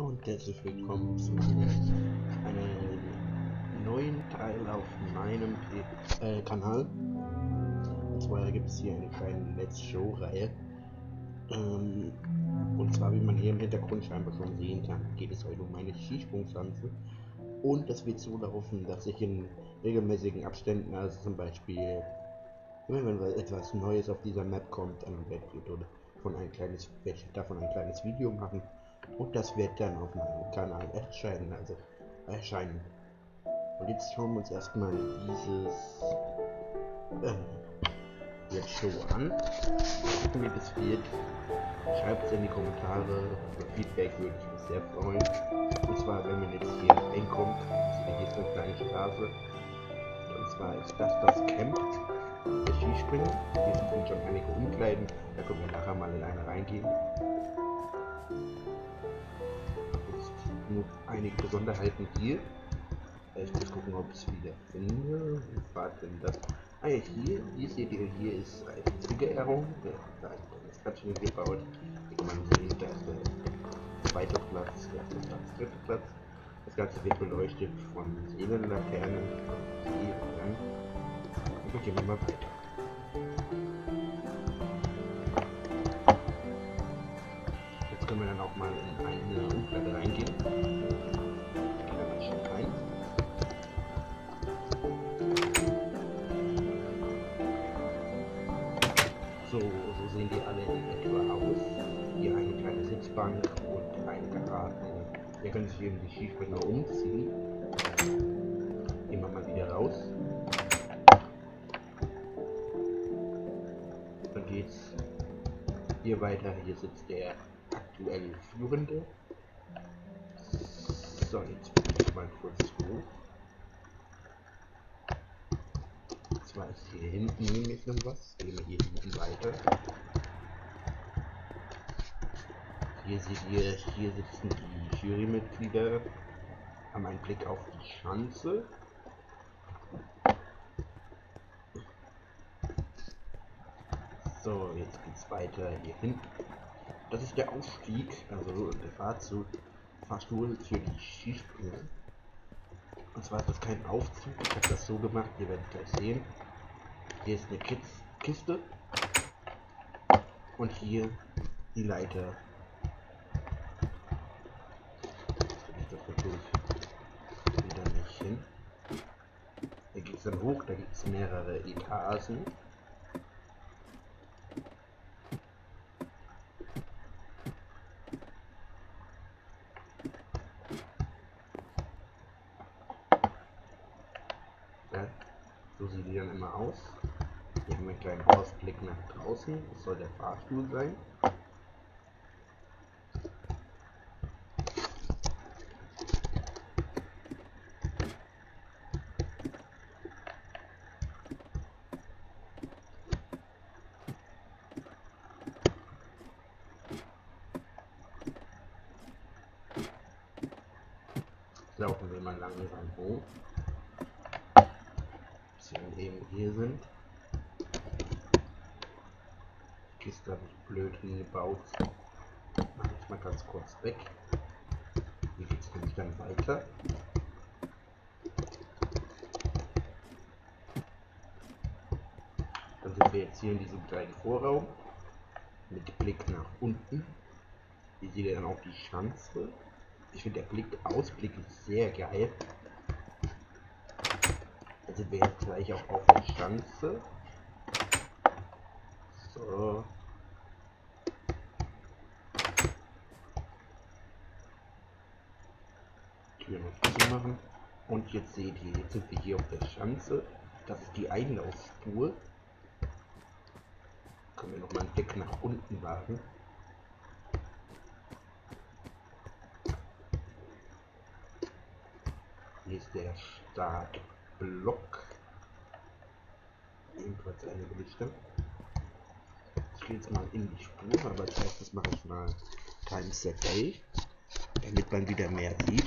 und herzlich willkommen zu einem neuen Teil auf meinem äh, Kanal. Und zwar gibt es hier eine kleine Let's Show-Reihe. Ähm, und zwar, wie man hier im Hintergrund scheinbar schon sehen kann, geht es heute um meine Skisprungpflanze. Und das wird so laufen, dass ich in regelmäßigen Abständen, also zum Beispiel, wenn etwas Neues auf dieser Map kommt, an Welt oder von ein kleines, werde ich davon ein kleines Video machen und das wird dann auf meinem Kanal erscheinen, also erscheinen. Und jetzt schauen wir uns erstmal dieses äh, jetzt Show an. Gucken, wie das wird. Schreibt es in die Kommentare. Für Feedback würde ich mich sehr freuen. Und zwar, wenn man jetzt hier reinkommt, sieht hier ist eine kleine Straße. Und zwar ist das das Camp der Skispringer. Hier sind schon einige Umkleiden. Da können wir nachher mal in eine reingehen. Nur einige Besonderheiten hier. Ich muss gucken, ob ich es wieder finde. War denn das? Ah ja, hier, seht ihr, hier ist eine Ziegerehrung. Da ist ganz schön gebaut. Hier kann man sehen, da ist der zweite Platz, erster Platz, dritter Platz. Das Ganze wird beleuchtet von Seelenlaternen. Hier und dann. Und wir gehen mal weiter. Hier können sich eben die Skispringer umziehen. Gehen wir mal wieder raus. Dann geht's hier weiter. Hier sitzt der aktuell Führende. So, jetzt bin ich mal kurz hoch. Zwar ist hier hinten nämlich noch was. Gehen wir hier hinten weiter. Hier seht ihr, hier sitzen die Jurymitglieder, haben einen Blick auf die Schanze. So, jetzt geht's weiter hier hinten. Das ist der Aufstieg, also der Fahrstuhl, Fahrstuhl für die Skispringer. Und zwar ist das kein Aufzug, ich habe das so gemacht, ihr werdet gleich sehen. Hier ist eine Kiste und hier die Leiter. Jetzt krieg ich das natürlich wieder nicht hin. Hier geht es dann hoch, da gibt es mehrere Etagen. Ja, so sieht die dann immer aus. Hier haben wir einen kleinen Ausblick nach draußen. Das soll der Fahrstuhl sein. Laufen wir mal langsam hoch bis wir eben hier sind. Kiste habe ich blöd hingebaut. Mach ich mal ganz kurz weg. Hier geht nämlich dann weiter. Dann sind wir jetzt hier in diesem kleinen Vorraum mit Blick nach unten. Hier seht ihr dann auch die Schanze. Ich finde der Blick, Ausblick ist sehr geil. Sind wir jetzt gleich auch auf der Schanze. So. Tür noch zu machen. Und jetzt seht ihr, jetzt sind wir hier auf der Schanze. Das ist die Einlaufspur. Können wir noch mal einen Blick nach unten wagen. Ist der Startblock. Ebenfalls eine Belichtung. Ich gehe jetzt mal in die Spur, aber als erstes mache ich mal Timeset A, damit man wieder mehr sieht.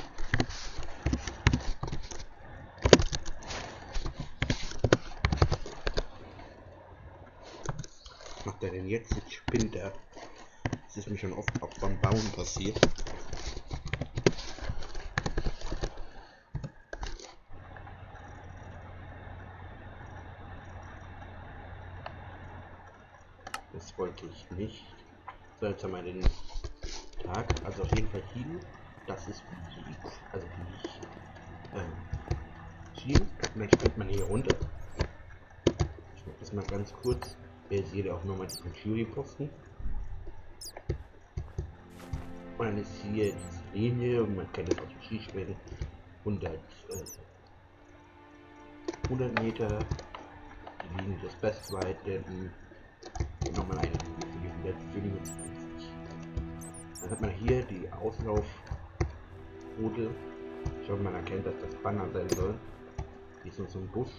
Was macht er denn jetzt? Jetzt spinnt er. Das ist mir schon oft auch beim Bauen passiert. Nicht. So, jetzt den Tag. Also auf jeden Fall hier. Das ist wie, also wie ich ähm. Und dann springt man hier runter. Ich mach das mal ganz kurz. Seht ihr auch nochmal diesen Jury-Posten. Und dann ist hier diese Linie und man kennt das aus dem Skispringen. 100, äh, 100 Meter. Die Linie des Bestweiten. Nochmal 125. Dann hat man hier die Auslaufroute. Ich hoffe, man erkennt, dass das Banner sein soll. Hier ist noch so ein Bus.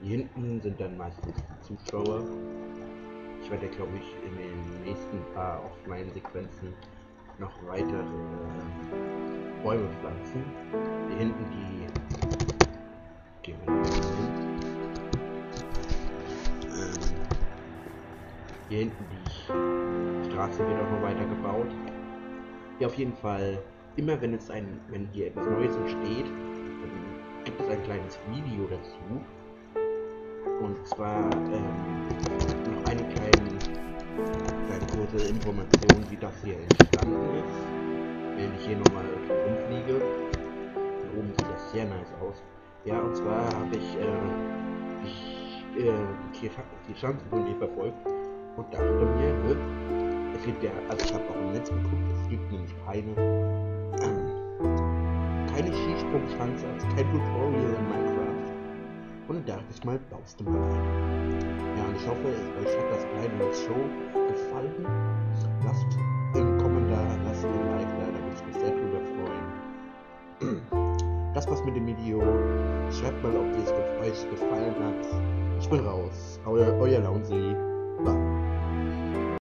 Hier hinten sind dann meistens die Zuschauer. Ich werde, glaube ich, in den nächsten paar Offline-Sequenzen noch weitere äh, Bäume pflanzen. Hier hinten die. Hier hinten die Straße wird auch noch weiter gebaut. Hier auf jeden Fall, immer wenn es ein, wenn hier etwas Neues entsteht, gibt es ein kleines Video dazu. Und zwar ähm, noch eine kleine, kleine kurze Information, wie das hier entstanden ist. Wenn ich hier nochmal rumfliege. Von oben sieht das sehr nice aus. Ja, und zwar habe ich, äh, ich äh, die, die Schanzentournee verfolgt und dachte mir, ne, es gibt ja, also ich habe auch im Netz geguckt, es gibt nämlich keine, ähm, keine Skisprungschanze, also kein Tutorial in Minecraft. Und da dachte ich mal, baust du mal ein. Ja, und ich hoffe, euch hat das kleine Show gefallen. Lasst einen Kommentar, lasst ein Like da, da würde ich mich sehr drüber freuen. Das war's mit dem Video. Schreibt mal, ob es euch gefallen hat. Ich bin raus. Euer, euer Launsi. 아!